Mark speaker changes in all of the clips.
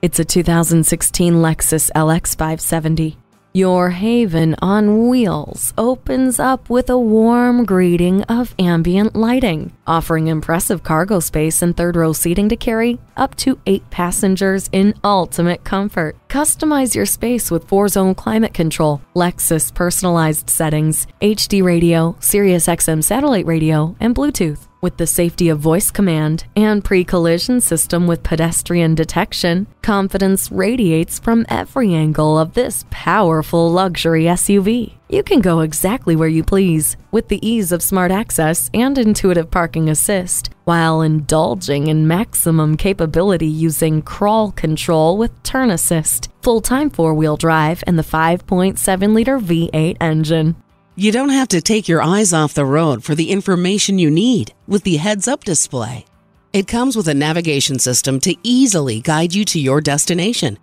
Speaker 1: It's a 2016 Lexus LX 570. Your haven on wheels opens up with a warm greeting of ambient lighting, offering impressive cargo space and third row seating to carry up to eight passengers in ultimate comfort. Customize your space with four zone climate control, Lexus personalized settings, HD radio, Sirius XM satellite radio, and Bluetooth. With the safety of voice command and pre collision system with pedestrian detection, confidence radiates from every angle of this powerful luxury SUV. You can go exactly where you please with the ease of smart access and intuitive parking assist while indulging in maximum capability using crawl control with turn assist, full time four wheel drive, and the 5.7 liter V8 engine.
Speaker 2: You don't have to take your eyes off the road for the information you need with the heads up display. It comes with a navigation system to easily guide you to your destination.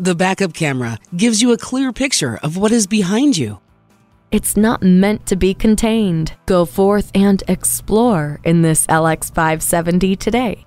Speaker 2: The backup camera gives you a clear picture of what is behind you.
Speaker 1: It's not meant to be contained. Go forth and explore in this LX 570 today.